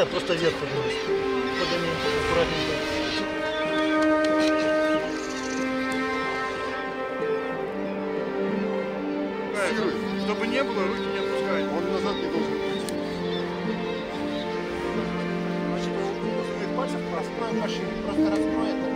я просто вверх поднимусь. Подними аккуратненько. Э, чтобы не было, руки не отпускай. Он назад не должен быть. Значит, у двух пальцев а просто наши пространство.